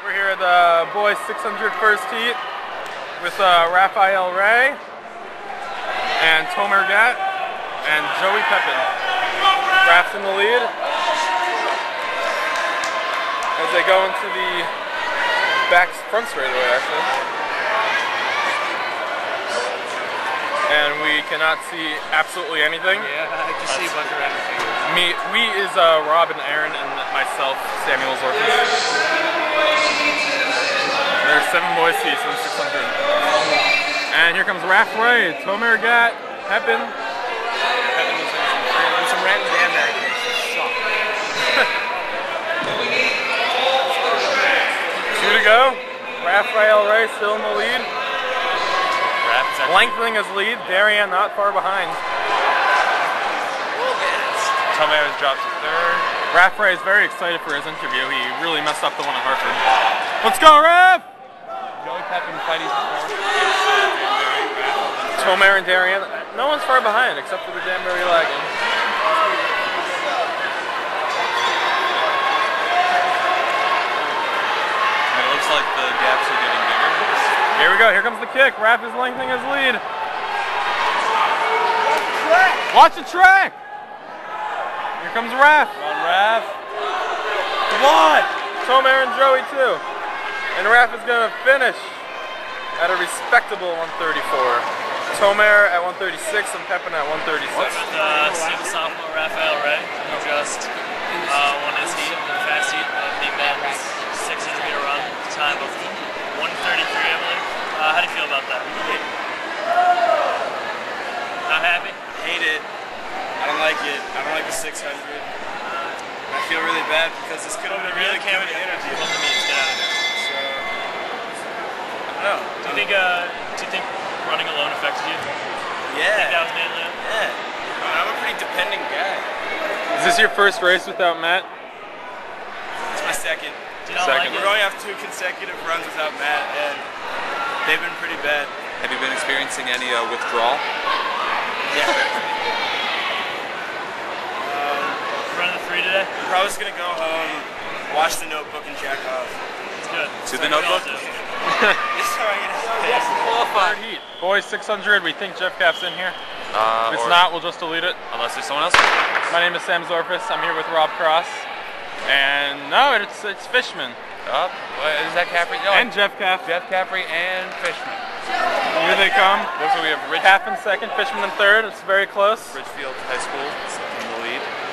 We're here at the boys 600 first heat with uh, Rafael Ray and Tomer Gat and Joey Pepin. Raf's in the lead as they go into the back front straightaway actually. And we cannot see absolutely anything. Yeah, I just see a bunch of. Me, we is uh, Rob and Aaron and myself, Samuel Zorfus. There's seven boys seats in 600. And here comes Raf Ray, Tomer Gat, Pepin. Pepin is in some random things that. Two to go. Rafael Ray still in the lead. Raf is actually Lengthening his lead. Darien not far behind. Tomer dropped to third. Raf Ray is very excited for his interview. He really messed up the one at Hartford. Let's go, Raf! Joey Pepin fighting. Tomer and Darien. No one's far behind except for the Danbury lagging. It looks like the gaps are getting bigger. Here we go. Here comes the kick. Raf is lengthening his lead. Watch the track. Here comes Raf. On Raf. What? Tomer and Joey too. And Raf is going to finish at a respectable 134. Tomer at 136 and Pepin at 136. Uh, student sophomore Raphael Ray, who just uh, won his heat, the fast heat of the men's 600 meter run, time of 133, I believe. Uh, how do you feel about that? Not happy? hate it. I don't like it. I don't like the 600. I feel really bad because this could have been really Can't good interview. Come to me, get out of here. So, I don't know. Do you think, uh, do you think running alone affected you? Yeah. That was mainly it? Yeah. I mean, I'm a pretty dependent guy. Is this your first race without Matt? It's my second. Do Second. like We're it? going to have two consecutive runs without Matt, and they've been pretty bad. Have you been experiencing any uh, withdrawal? Yeah. Running the three today? Probably just going to go home, watch the notebook, and jack off. It's good. To It's the like we all notebook? do. Just so I can Third heat. Boys 600. We think Jeff Caff's in here. Uh, If it's not, we'll just delete it. Unless there's someone else. My name is Sam Zorfus. I'm here with Rob Cross. And no, it's it's Fishman Up. What, is that Caffrey? No, and Jeff Caff. Jeff Caffrey and Fishman. Here they come. Looks like we have Rich Caff in second, Fishman in third. It's very close. Ridgefield High School in the lead.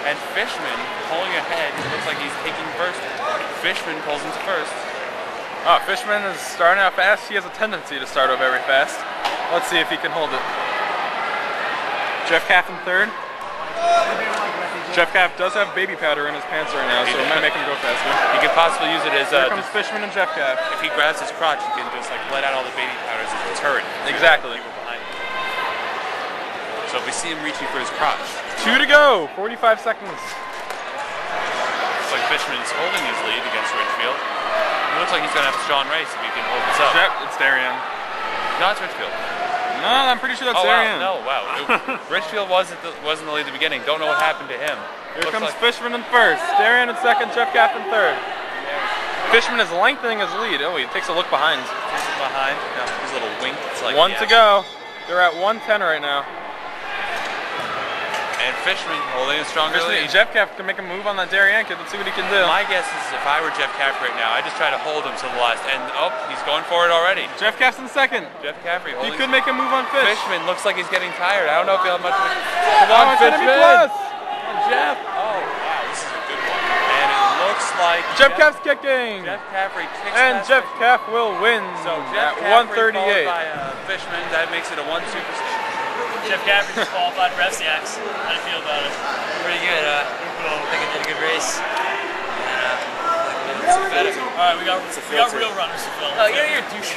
And Fishman pulling ahead. It looks like he's taking first. Fishman pulls into first. Oh, Fishman is starting out fast. He has a tendency to start out very fast. Let's see if he can hold it. Jeff Caff in third. Jeff Caff does have baby powder in his pants right now, so it might make him go faster. He could possibly use it as Here uh, comes Fishman and Jeff Caff. if he grabs his crotch, he can just like let out all the baby powder as a deterrent. Exactly. People behind him. So if we see him reaching for his crotch, Two to go. 45 seconds. looks like Fishman's holding his lead against Ridgefield. It looks like he's gonna have a strong race if he can hold this up. Jeff, it's Darien. No, it's Ridgefield. No, I'm pretty sure that's Oh Darien. wow, no, wow. It- Ridgefield was at the, wasn't the lead at the beginning. Don't know what happened to him. Here Looks comes like- Fishman in first. Darien in second. Jeff Caff in third. Fishman is lengthening his lead. Oh, he takes a look behind. Behind. No, his little wink. It's like One yeah. to go. They're at 110 right now. And Fishman holding a stronger Fishman, lead. Jeff Caff can make a move on that Darien kid. Let's see what he can do. My guess is if I were Jeff Caffrey right now, I'd just try to hold him to the last. And oh, he's going for it already. Jeff Caff's in second. Jeff Caffrey He could make a move on Fish. Fishman looks like he's getting tired. I don't know if he'll have much. Of a... Oh, Come on, it's Fishman. close. Jeff. Oh wow, this is a good one. And it looks like Jeff Caff's kicking. Jeff Caffrey kicks And Jeff Fishman. Caff will win So Jeff at Caffrey 138. by uh, Fishman. That makes it a one-two for State. Jeff Caffrey just qualified for FCIAC. How do you feel about it? Pretty good. Uh, I think I did a good race. And, uh, it's pathetic. All right, we got we got real runners to film. Oh, you're, you're a douche.